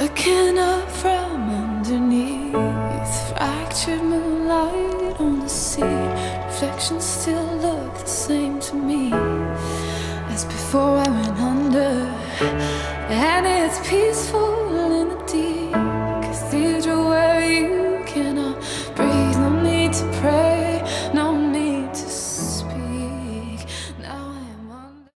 Looking up from underneath Fractured moonlight on the sea. Reflections still look the same to me. As before I went under And it's peaceful